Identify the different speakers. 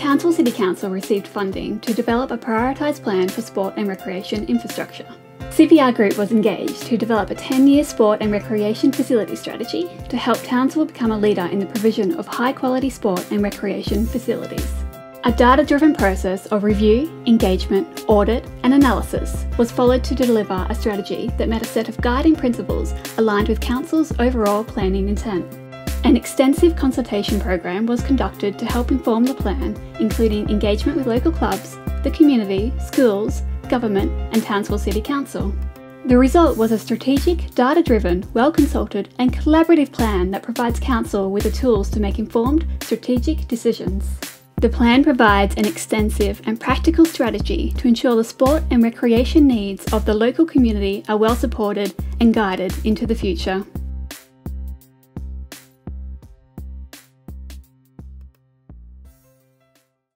Speaker 1: Townsville City Council received funding to develop a prioritised plan for sport and recreation infrastructure. CPR Group was engaged to develop a 10 year sport and recreation facility strategy to help Townsville become a leader in the provision of high quality sport and recreation facilities. A data driven process of review, engagement, audit, and analysis was followed to deliver a strategy that met a set of guiding principles aligned with Council's overall planning intent. An extensive consultation program was conducted to help inform the plan, including engagement with local clubs, the community, schools, government, and Townsville City Council. The result was a strategic, data driven, well consulted, and collaborative plan that provides Council with the tools to make informed, strategic decisions. The plan provides an extensive and practical strategy to ensure the sport and recreation needs of the local community are well supported and guided into the future.